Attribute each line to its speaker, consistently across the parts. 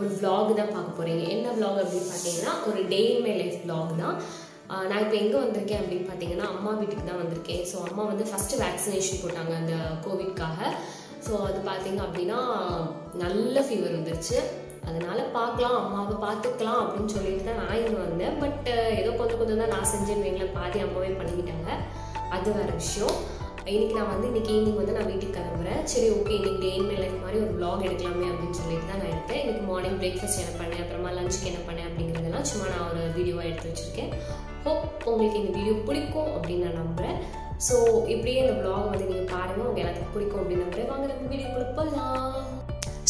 Speaker 1: ஒரு vlog தான் பார்க்க போகிறீங்க என்ன vlog அப்படின்னு பார்த்தீங்கன்னா ஒரு day in my life vlog தான். நான் இப்போ எங்கே வந்திருக்கேன் அப்படின்னு பார்த்தீங்கன்னா அம்மா வீட்டுக்கு தான் வந்திருக்கேன். ஸோ அம்மா வந்து ஃபஸ்ட்டு வேக்சினேஷன் போட்டாங்க அந்த கோவிட்காக ஸோ அது பார்த்தீங்க அப்படின்னா நல்ல ஃபீவர் வந்துருச்சு. அதனால் பார்க்கலாம் அம்மாவை பார்த்துக்கலாம் அப்படின்னு சொல்லிட்டு தான் நான் இங்கே வந்தேன். பட் ஏதோ கொஞ்சம் கொஞ்சம் தான் நான் செஞ்சேன்னு வைங்களேன். பாதி அம்மாவே பண்ணிக்கிட்டாங்க. அது வேறு விஷயம். இன்னைக்கு நான் வந்து இன்னைக்கு ஈவினிங் வந்து நான் வீட்டுக்கு கிளம்புறேன். சரி ஓகே இன்னைக்கு டே இன் லைஃப் மாதிரி ஒரு ப்ளாக் எடுக்கலாமே அப்படின்னு சொல்லிட்டு தான் நான் எடுத்தேன். இன்னைக்கு மார்னிங் பிரேக்ஃபாஸ்ட் என்ன பண்ணேன் அப்புறமா லஞ்சுக்கு என்ன பண்ணேன் அப்படிங்கிறதெல்லாம் சும்மா நான் ஒரு வீடியோவாக எடுத்து வச்சிருக்கேன். ஹோப் உங்களுக்கு இந்த வீடியோ பிடிக்கும் அப்படின்னு நான் நம்புறேன். ஸோ இப்படியே இந்த ப்ளாக் வந்து நீங்கள் பாருங்கள் உங்கள் எல்லாத்துக்கும் பிடிக்கும் அப்படின்னு நம்புறேன். வாங்க நம்ம வீடியோக்குள்ள போகலாம்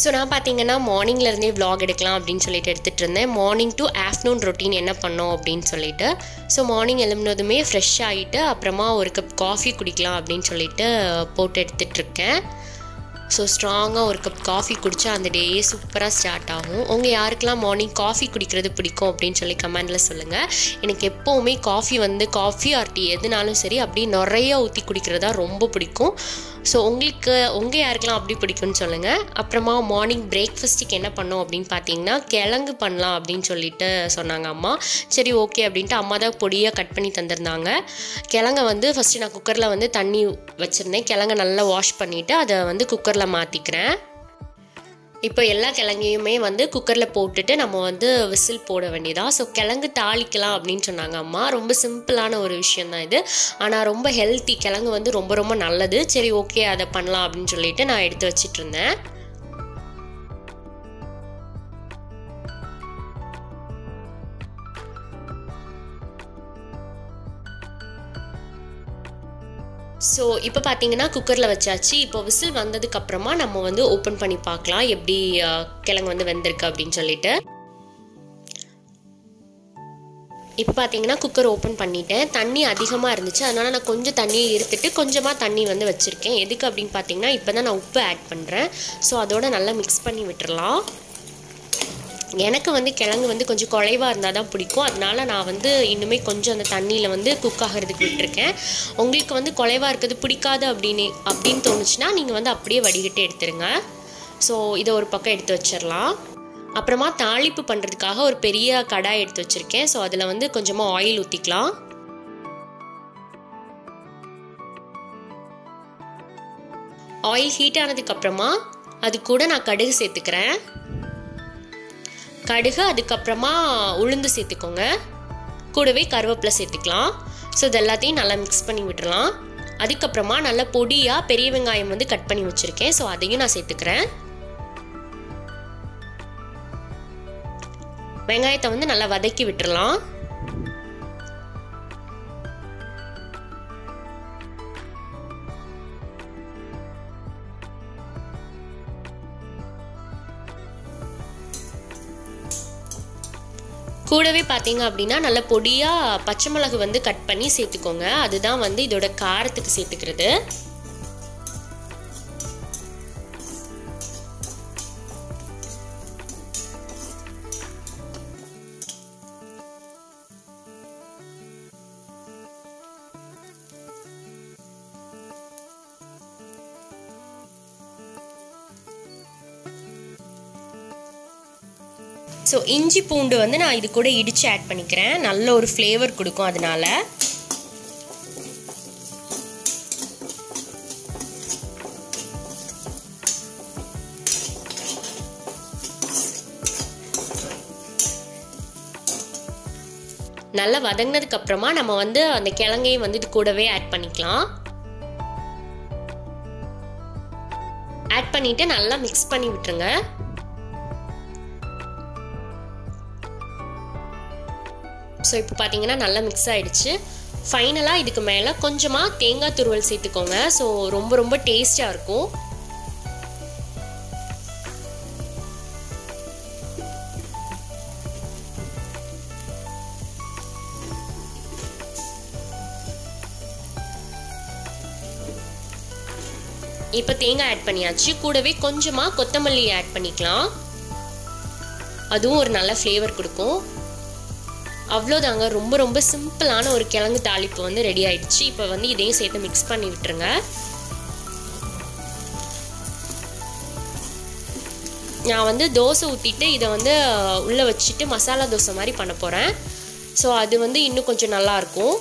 Speaker 1: ஸோ நான் பார்த்தீங்கன்னா மார்னிங்லேருந்தே விலாக் எடுக்கலாம் அப்படின்னு சொல்லிட்டு எடுத்துகிட்டு இருந்தேன் மார்னிங் டு ஆஃப்டர்நூன் ரொட்டீன் என்ன பண்ணோம் அப்படின்னு சொல்லிட்டு. ஸோ மார்னிங் எழும்பினதுமே ஃப்ரெஷ் ஆகிட்டு அப்புறமா ஒரு கப் காஃபி குடிக்கலாம் அப்படின்னு சொல்லிட்டு போட்டு எடுத்துகிட்ருக்கேன் ஸோ ஸ்ட்ராங்காக ஒரு கப் காஃபி குடித்தா அந்த டேயே சூப்பராக ஸ்டார்ட் ஆகும். உங்கள் யாருக்கெல்லாம் மார்னிங் காஃபி குடிக்கிறது பிடிக்கும் அப்படின்னு சொல்லி கமெண்டில் சொல்லுங்கள் எனக்கு எப்போவுமே காஃபி வந்து காஃபி ஆர் டீ எதுனாலும் சரி அப்படியே நிறைய ஊற்றி குடிக்கிறதா ரொம்ப பிடிக்கும். ஸோ உங்களுக்கு உங்கள் யாருக்கெல்லாம் அப்படி பிடிக்கும்னு சொல்லுங்கள் அப்புறமா மார்னிங் பிரேக்ஃபாஸ்ட்டுக்கு என்ன பண்ணோம் அப்படின்னு பார்த்தீங்கன்னா கிழங்கு பண்ணலாம் அப்படின்னு சொல்லிட்டு சொன்னாங்க அம்மா. சரி ஓகே அப்படின்ட்டு அம்மா தான் பொடியாக கட் பண்ணி தந்திருந்தாங்க. கிழங்க வந்து ஃபஸ்ட்டு நான் குக்கரில் வந்து தண்ணி வச்சுருந்தேன். கிழங்க நல்லா வாஷ் பண்ணிவிட்டு அதை வந்து குக்கரில் மாற்றிக்கிறேன் இப்போ எல்லா கிழங்கையுமே வந்து குக்கரில் போட்டுட்டு நம்ம வந்து விசில் போட வேண்டியதாக ஸோ கிழங்கு தாளிக்கலாம் அப்படின்னு சொன்னாங்க அம்மா. ரொம்ப சிம்பிளான ஒரு விஷயம் தான் இது. ஆனால் ரொம்ப ஹெல்த்தி கிழங்கு வந்து ரொம்ப ரொம்ப நல்லது. சரி ஓகே அதை பண்ணலாம் அப்படின்னு சொல்லிட்டு நான் எடுத்து வச்சிட்டு இருந்தேன். ஸோ இப்போ பார்த்தீங்கன்னா குக்கரில் வச்சாச்சு. இப்போ விசில் வந்ததுக்கப்புறமா நம்ம வந்து ஓப்பன் பண்ணி பார்க்கலாம் எப்படி கிழங்கு வந்து வெந்திருக்கு அப்படின்னு சொல்லிட்டு. இப்போ பார்த்தீங்கன்னா குக்கர் ஓப்பன் பண்ணிட்டேன். தண்ணி அதிகமாக இருந்துச்சு. அதனால் நான் கொஞ்சம் தண்ணியை இருத்துட்டு கொஞ்சமாக தண்ணி வந்து வச்சுருக்கேன். எதுக்கு அப்படின்னு பார்த்தீங்கன்னா இப்போ தான் நான் உப்பு ஆட் பண்ணுறேன் ஸோ அதோட நல்லா மிக்ஸ் பண்ணி விட்டுறலாம். எனக்கு வந்து கிழங்கு வந்து கொஞ்சம் குறைவாக இருந்தால் தான் பிடிக்கும். அதனால நான் வந்து இன்னுமே கொஞ்சம் அந்த தண்ணியில் வந்து குக் ஆகிறதுக்கு விட்டுருக்கேன். உங்களுக்கு வந்து குறைவாக இருக்கிறது பிடிக்காது அப்படின்னு அப்படின்னு தோணுச்சுன்னா நீங்கள் வந்து அப்படியே வடிகட்டு எடுத்துருங்க. ஸோ இதை ஒரு பக்கம் எடுத்து வச்சிடலாம் அப்புறமா தாளிப்பு பண்ணுறதுக்காக ஒரு பெரிய கடாய் எடுத்து வச்சுருக்கேன். ஸோ அதில் வந்து கொஞ்சமாக ஆயில் ஊற்றிக்கலாம் ஆயில் ஹீட் ஆனதுக்கப்புறமா அது கூட நான் கடுகு சேர்த்துக்கிறேன். கடுகு அதுக்கப்புறமா உளுந்து சேர்த்துக்கோங்க. கூடவே கருவேப்பிலை சேர்த்துக்கலாம். ஸோ இது எல்லாத்தையும் நல்லா மிக்ஸ் பண்ணி விட்டுறலாம். அதுக்கப்புறமா நல்லா பொடியாக பெரிய வெங்காயம் வந்து கட் பண்ணி வச்சுருக்கேன். ஸோ அதையும் நான் சேர்த்துக்கிறேன். வெங்காயத்தை வந்து நல்லா வதக்கி விட்டுறலாம். கூடவே பார்த்தீங்க அப்படின்னா நல்ல பொடியாக பச்சை மிளகு வந்து கட் பண்ணி சேர்த்துக்கோங்க. அதுதான் வந்து இதோட காரத்துக்கு சேர்த்துக்கிறது. ஸோ இஞ்சி பூண்டு வந்து நான் இது கூட இடித்து ஆட் பண்ணிக்கிறேன். நல்ல ஒரு ஃப்ளேவர் கொடுக்கும் அதனால. நல்லா வதங்கினதுக்கப்புறமா நம்ம வந்து அந்த கிழங்கையும் வந்து இது கூடவே ஆட் பண்ணிக்கலாம். ஆட் பண்ணிவிட்டு நல்லா மிக்ஸ் பண்ணி விட்டுருங்க. ஸோ இப்போ பார்த்தீங்கன்னா நல்லா மிக்ஸ் ஆயிடுச்சு. ஃபைனலாக இதுக்கு மேலே கொஞ்சமாக தேங்காய் துருவல் சேர்த்துக்கோங்க. ஸோ ரொம்ப ரொம்ப டேஸ்டாக இருக்கும். இப்போ தேங்காய் ஆட் பண்ணியாச்சு. கூடவே கொஞ்சமாக கொத்தமல்லி ஆட் பண்ணிக்கலாம். அதுவும் ஒரு நல்ல ஃப்ளேவர் கொடுக்கும். அவ்வளோதாங்க. ரொம்ப ரொம்ப சிம்பிளான ஒரு கிழங்கு தாளிப்பு வந்து ரெடி ஆயிடுச்சு. இப்போ வந்து இதையும் சேர்த்து மிக்ஸ் பண்ணி விட்டுருங்க. நான் வந்து தோசை ஊற்றிட்டு இதை வந்து உள்ளே வச்சுட்டு மசாலா தோசை மாதிரி பண்ண போகிறேன் ஸோ அது வந்து இன்னும் கொஞ்சம் நல்லாயிருக்கும்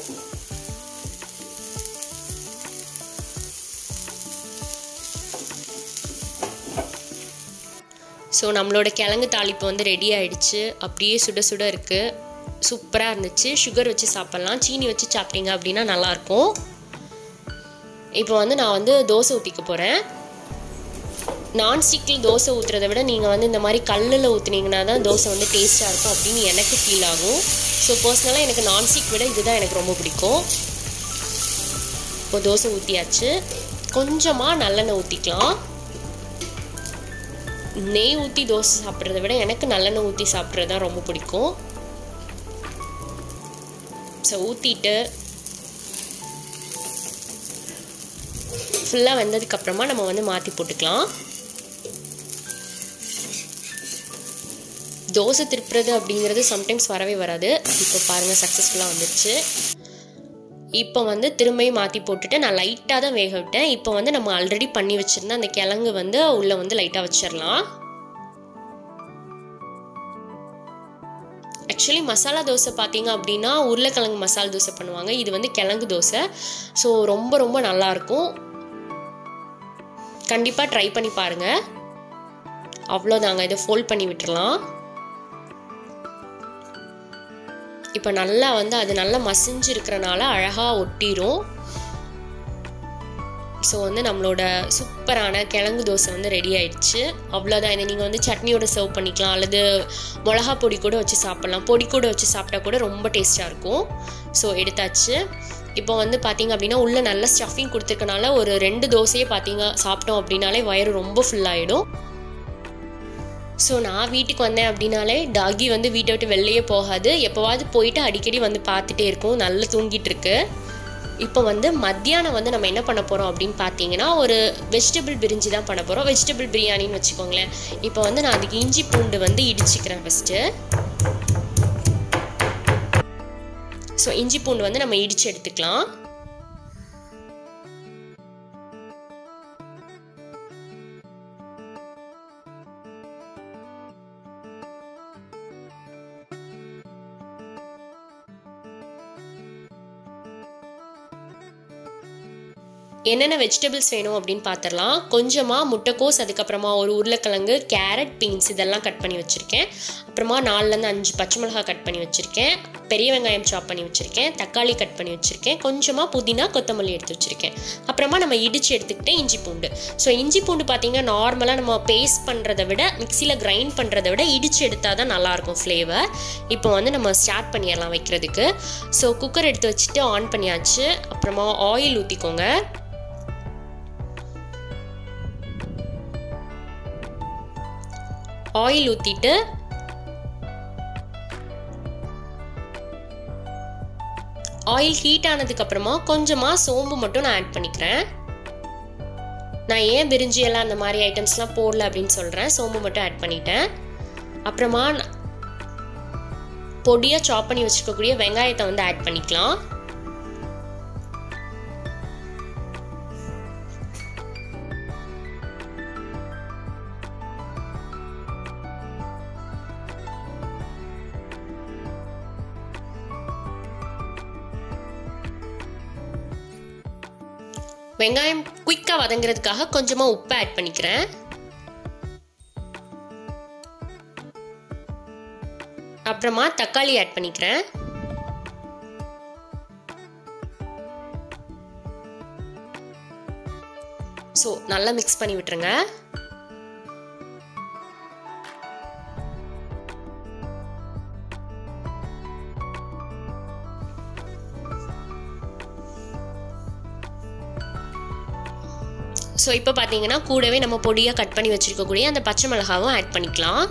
Speaker 1: ஸோ நம்மளோட கிழங்கு தாளிப்பு வந்து ரெடி ஆயிடுச்சு. அப்படியே சுட சுட இருக்குது சூப்பராக இருந்துச்சு. சுகர் வச்சு சாப்பிட்லாம். சீனி வச்சு சாப்பிட்டீங்க அப்படின்னா நல்லாயிருக்கும். இப்போ வந்து நான் வந்து தோசை ஊற்றிக்க போகிறேன் நான்ஸ்டிக்கில் தோசை ஊற்றுறத விட நீங்கள் வந்து இந்த மாதிரி கல்லில் ஊற்றுனீங்கன்னா தான் தோசை வந்து டேஸ்ட்டாக இருக்கும் அப்படின்னு எனக்கு ஃபீல் ஆகும். ஸோ பர்சனலாக எனக்கு நான்ஸ்டிக் விட இதுதான் எனக்கு ரொம்ப பிடிக்கும். இப்போ தோசை ஊற்றியாச்சு கொஞ்சமாக நல்லெண்ணெய் ஊற்றிக்கலாம் நெய் ஊற்றி தோசை சாப்பிட்றத விட எனக்கு நல்லெண்ணெய் ஊற்றி சாப்பிட்றது தான் ரொம்ப பிடிக்கும். ஸோ ஊற்றிட்டு ஃபுல்லாக வெந்ததுக்கப்புறமா நம்ம வந்து மாற்றி போட்டுக்கலாம். தோசை திருப்புறது அப்படிங்கிறது சம்டைம்ஸ் வரவே வராது. இப்போ பாருங்கள் சக்ஸஸ்ஃபுல்லாக வந்துடுச்சு இப்போ வந்து திரும்பியும் மாற்றி போட்டுட்டு நான் லைட்டாக தான் வேக விட்டேன். இப்போ வந்து நம்ம ஆல்ரெடி பண்ணி வச்சுருந்த அந்த கிழங்கு வந்து உள்ளே வந்து லைட்டாக வச்சிடலாம் ஆக்சுவலி மசாலா தோசை பார்த்தீங்க அப்படின்னா உருளைக்கிழங்கு மசாலா தோசை பண்ணுவாங்க. இது வந்து கிழங்கு தோசை. ஸோ ரொம்ப ரொம்ப நல்லாயிருக்கும். கண்டிப்பாக ட்ரை பண்ணி பாருங்கள் அவ்வளோதாங்க. இதை ஃபோல்ட் பண்ணி விட்டுடலாம் இப்போ நல்லா வந்து அது நல்லா மசிஞ்சு இருக்கிறனால அழகாக ஒட்டிரும். ஸோ வந்து நம்மளோட சூப்பரான கிழங்கு தோசை வந்து ரெடி ஆயிடுச்சு. அவ்வளோதான் இதை நீங்கள் வந்து சட்னியோட சர்வ் பண்ணிக்கலாம். அல்லது மிளகா பொடி கூட வச்சு சாப்பிட்லாம். பொடி கூட வச்சு சாப்பிட்டா கூட ரொம்ப டேஸ்ட்டாக இருக்கும். ஸோ எடுத்தாச்சு. இப்போ வந்து பார்த்தீங்க அப்படின்னா உள்ளே நல்ல ஸ்டஃபிங் கொடுத்துருக்கனால ஒரு ரெண்டு தோசையே பார்த்தீங்க சாப்பிட்டோம் அப்படின்னாலே வயிறு ரொம்ப ஃபுல்லாகிடும் ஸோ நான் வீட்டுக்கு வந்தேன் அப்படின்னாலே டாகி வந்து வீட்டை விட்டு வெளியே போகாது. எப்போவாவது போயிட்டு அடிக்கடி வந்து பார்த்துட்டே இருக்கும். நல்லா தூங்கிட்டு இருக்கு. இப்போ வந்து மத்தியானம் வந்து நம்ம என்ன பண்ண போகிறோம் அப்படின்னு பார்த்தீங்கன்னா ஒரு வெஜிடபிள் பிரிஞ்சு தான் பண்ண போகிறோம் வெஜிடபிள் பிரியாணின்னு வச்சுக்கோங்களேன். இப்போ வந்து நான் அதுக்கு இஞ்சி பூண்டு வந்து இடிச்சுக்கிறேன் ஃபஸ்ட்டு ஸோ இஞ்சி பூண்டு வந்து நம்ம இடித்து எடுத்துக்கலாம். என்னென்ன வெஜிடபிள்ஸ் வேணும் அப்படின்னு பார்த்துடலாம். கொஞ்சமாக முட்டைக்கோஸ் அதுக்கப்புறமா ஒரு உருளைக்கிழங்கு கேரட் பீன்ஸ் இதெல்லாம் கட் பண்ணி வச்சுருக்கேன். அப்புறமா நாலுலேருந்து அஞ்சு பச்சை மிளகாய் கட் பண்ணி வச்சுருக்கேன். பெரிய வெங்காயம் சாப் பண்ணி வச்சுருக்கேன். தக்காளி கட் பண்ணி வச்சுருக்கேன். கொஞ்சமாக புதினா கொத்தமல்லி எடுத்து வச்சுருக்கேன். அப்புறமா நம்ம இடித்து எடுத்துக்கிட்டேன் இஞ்சி பூண்டு. ஸோ இஞ்சி பூண்டு பார்த்திங்கன்னா நார்மலாக நம்ம பேஸ்ட் பண்ணுறதை விட மிக்சியில் கிரைண்ட் பண்ணுறதை விட இடித்து எடுத்தால் தான் நல்லாயிருக்கும் ஃப்ளேவர் இப்போ வந்து நம்ம ஸ்டார்ட் பண்ணிடலாம் வைக்கிறதுக்கு. ஸோ குக்கர் எடுத்து வச்சுட்டு ஆன் பண்ணியாச்சு. அப்புறமா ஆயில் ஊற்றிக்கோங்க ஆயில் ஊற்றிட்டு ஆயில் ஹீட் ஆனதுக்கு அப்புறமா கொஞ்சமாக சோம்பு மட்டும் நான் ஆட் பண்ணிக்கிறேன். நான் ஏன் பிரிஞ்சி எல்லாம் அந்த மாதிரி ஐட்டம்ஸ்லாம் போடல அப்படின்னு சொல்கிறேன் சோம்பு மட்டும் ஆட் பண்ணிட்டேன். அப்புறமா பொடியாக சாப் பண்ணி வச்சுருக்கக்கூடிய வெங்காயத்தை வந்து ஆட் பண்ணிக்கலாம். வெங்காயம் குயிக்காக வதங்குறதுக்காக கொஞ்சமாக உப்பு ஆட் பண்ணிக்கிறேன். அப்புறமா தக்காளி ஆட் பண்ணிக்கிறேன். ஸோ நல்லா மிக்ஸ் பண்ணி விட்டுருங்க. ஸோ இப்போ பார்த்தீங்கன்னா கூடவே நம்ம பொடியாக கட் பண்ணி வச்சுருக்கக்கூடிய அந்த பச்சை மிளகாவும் ஆட் பண்ணிக்கலாம்.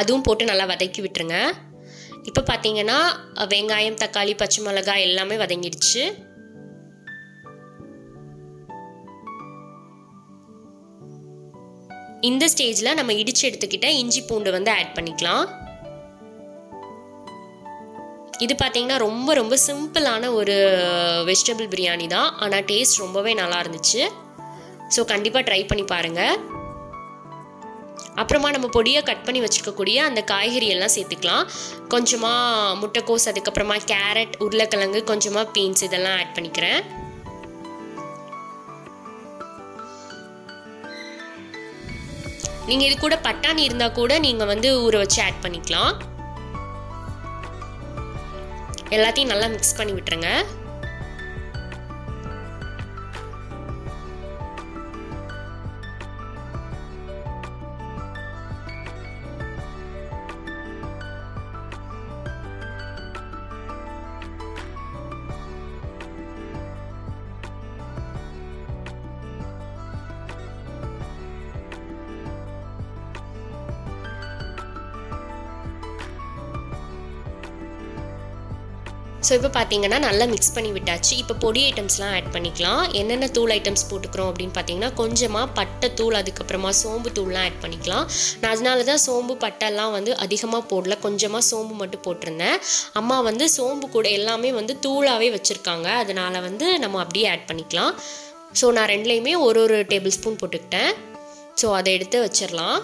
Speaker 1: அதுவும் போட்டு நல்லா வதக்கி விட்டுருங்க. இப்போ பார்த்தீங்கன்னா வெங்காயம் தக்காளி பச்சை மிளகாய் எல்லாமே வதங்கிடுச்சு. இந்த ஸ்டேஜில் நம்ம இடித்து எடுத்துக்கிட்ட இஞ்சி பூண்டு வந்து ஆட் பண்ணிக்கலாம். இது பார்த்தீங்கன்னா ரொம்ப ரொம்ப சிம்பிளான ஒரு வெஜிடபிள் பிரியாணி தான். ஆனால் டேஸ்ட் ரொம்பவே நல்லா இருந்துச்சு. ஸோ கண்டிப்பாக ட்ரை பண்ணி பாருங்கள் அப்புறமா நம்ம பொடியை கட் பண்ணி வச்சுருக்கக்கூடிய அந்த காய்கறி எல்லாம் சேர்த்துக்கலாம். கொஞ்சமாக முட்டைக்கோஸ் அதுக்கப்புறமா கேரட் உருளைக்கிழங்கு கொஞ்சமாக பீன்ஸ் இதெல்லாம் ஆட் பண்ணிக்கிறேன். நீங்கள் இது கூட பட்டாணி இருந்தால் கூட நீங்கள் வந்து ஊற வச்சு ஆட் பண்ணிக்கலாம். எல்லாத்தையும் நல்லா மிக்ஸ் பண்ணி விட்டுருங்க. ஸோ இப்போ பார்த்தீங்கன்னா நல்லா மிக்ஸ் பண்ணி விட்டாச்சு. இப்போ பொடி ஐட்டம்ஸ்லாம் ஆட் பண்ணிக்கலாம். என்னென்ன தூள் ஐட்டம்ஸ் போட்டுக்கிறோம் அப்படின்னு பார்த்தீங்கன்னா கொஞ்சமாக பட்டை தூள் அதுக்கப்புறமா சோம்பு தூள்லாம் ஆட் பண்ணிக்கலாம். நான் அதனால தான் சோம்பு பட்டைலாம் வந்து அதிகமாக போடல. கொஞ்சமாக சோம்பு மட்டும் போட்டிருந்தேன். அம்மா வந்து சோம்பு கூட எல்லாமே வந்து தூளாகவே வச்சுருக்காங்க. அதனால் வந்து நம்ம அப்படியே ஆட் பண்ணிக்கலாம். ஸோ நான் ரெண்டுலேயுமே ஒரு ஒரு டேபிள் ஸ்பூன் போட்டுக்கிட்டேன். ஸோ அதை எடுத்து வச்சிடலாம்.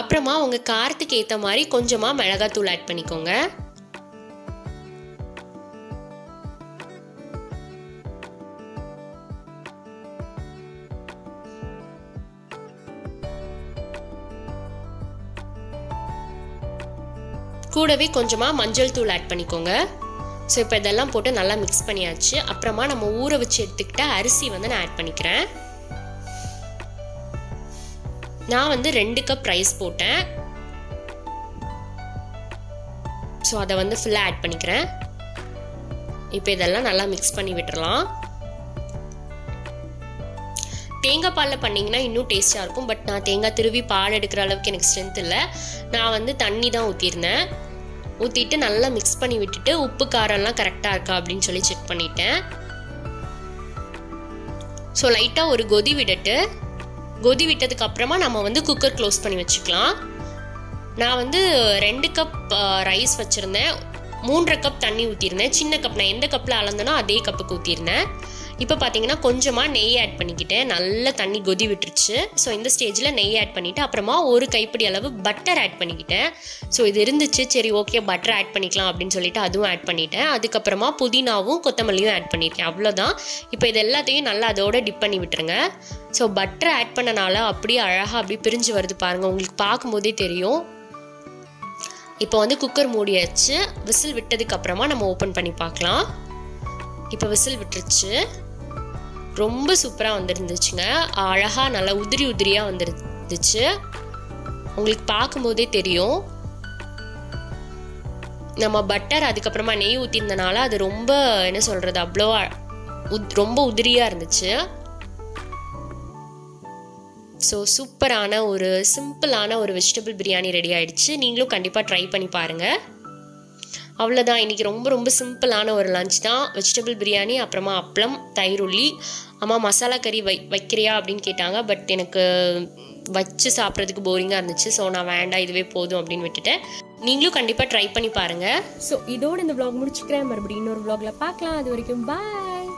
Speaker 1: அப்புறமா உங்கள் காரத்துக்கு ஏற்ற மாதிரி கொஞ்சமாக மிளகாத்தூள் ஆட் பண்ணிக்கோங்க. கூடவே கொஞ்சமாக மஞ்சள் தூள் ஆட் பண்ணிக்கோங்க. ஸோ இப்போ இதெல்லாம் போட்டு நல்லா மிக்ஸ் பண்ணியாச்சு. அப்புறமா நம்ம ஊற வச்சு எடுத்துக்கிட்ட அரிசி வந்து நான் ஆட் பண்ணிக்கிறேன். நான் வந்து ரெண்டு கப் ரைஸ் போட்டேன். ஸோ அதை வந்து ஃபுல்லாக ஆட் பண்ணிக்கிறேன். இப்போ இதெல்லாம் நல்லா மிக்ஸ் பண்ணி விட்டுறலாம். தேங்காய் பாலில் பண்ணிங்கன்னா இன்னும் டேஸ்ட்டாக இருக்கும். பட் நான் தேங்காய் திருவி பால் எடுக்கிற அளவுக்கு எனக்கு ஸ்ட்ரென்த் இல்லை. நான் வந்து தண்ணி தான் ஊற்றிருந்தேன் ஊற்றிட்டு நல்லா மிக்ஸ் பண்ணி விட்டுட்டு உப்பு காரம்லாம் கரெக்டாக இருக்கா அப்படின்னு சொல்லி செக் பண்ணிட்டேன். ஸோ லைட்டாக ஒரு கொதி விடட்டு. கொதி விட்டதுக்கு அப்புறமா நம்ம வந்து குக்கர் க்ளோஸ் பண்ணி வச்சுக்கலாம். நான் வந்து ரெண்டு கப் ரைஸ் வச்சுருந்தேன். மூன்றரை கப் தண்ணி ஊற்றிருந்தேன் சின்ன கப் நான் எந்த கப்பில் அளந்தனோ அதே கப்புக்கு ஊற்றிருந்தேன் இப்போ பார்த்தீங்கன்னா கொஞ்சமாக நெய் ஆட் பண்ணிக்கிட்டேன் நல்ல தண்ணி கொதி விட்டுருச்சு. ஸோ இந்த ஸ்டேஜில் நெய் ஆட் பண்ணிவிட்டு அப்புறமா ஒரு கைப்பிடி அளவு பட்டர் ஆட் பண்ணிக்கிட்டேன். ஸோ இது இருந்துச்சு. சரி ஓகே பட்டர் ஆட் பண்ணிக்கலாம் அப்படின்னு சொல்லிட்டு அதுவும் ஆட் பண்ணிட்டேன். அதுக்கப்புறமா புதினாவும் கொத்தமல்லியும் ஆட் பண்ணியிருக்கேன் அவ்வளோதான் இப்போ இது எல்லாத்தையும் நல்லா அதோட டிப் பண்ணி விட்டுருங்க. ஸோ பட்டர் ஆட் பண்ணனால அப்படியே அழகாக அப்படியே பிரிஞ்சு வருது பாருங்கள் உங்களுக்கு பார்க்கும்போதே தெரியும். இப்போ வந்து குக்கர் மூடியாச்சு. விசில் விட்டதுக்கப்புறமா நம்ம ஓப்பன் பண்ணி பார்க்கலாம். இப்போ விசில் விட்டுருச்சு. ரொம்ப சூப்பராக வந்துருந்துச்சுங்க. அழகாக நல்லா உதிரி உதிரியாக வந்துருந்துச்சு. உங்களுக்கு பார்க்கும்போதே தெரியும். நம்ம பட்டர் அதுக்கப்புறமா நெய் ஊற்றிருந்தனால அது ரொம்ப என்ன சொல்கிறது அவ்வளோ ரொம்ப உதிரியாக இருந்துச்சு. ஸோ சூப்பரான ஒரு சிம்பிளான ஒரு வெஜிடபிள் பிரியாணி ரெடி ஆயிடுச்சு. நீங்களும் கண்டிப்பாக ட்ரை பண்ணி பாருங்கள் அவ்வளோதான் இன்றைக்கி ரொம்ப ரொம்ப சிம்பிளான ஒரு லஞ்ச் தான். வெஜிடபிள் பிரியாணி அப்புறமா அப்பளம் தயிர் உள்ளி அம்மா மசாலா கறி வை வைக்கிறியா அப்படின்னு கேட்டாங்க. பட் எனக்கு வச்சு சாப்பிட்றதுக்கு போரிங்காக இருந்துச்சு. ஸோ நான் வேண்டாம் இதுவே போதும் அப்படின்னு விட்டுட்டேன். நீங்களும் கண்டிப்பாக ட்ரை பண்ணி பாருங்கள்
Speaker 2: ஸோ இதோட இந்த விளாக் முடிச்சுக்கிறேன். மறுபடியும் இன்னொரு விளாகில் பார்க்கலாம். அது வரைக்கும் பாய்